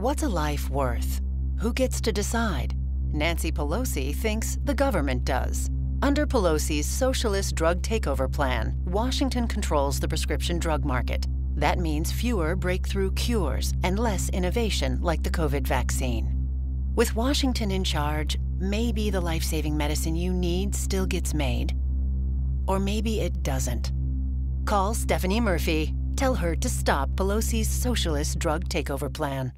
What's a life worth? Who gets to decide? Nancy Pelosi thinks the government does. Under Pelosi's socialist drug takeover plan, Washington controls the prescription drug market. That means fewer breakthrough cures and less innovation like the COVID vaccine. With Washington in charge, maybe the life saving medicine you need still gets made. Or maybe it doesn't. Call Stephanie Murphy. Tell her to stop Pelosi's socialist drug takeover plan.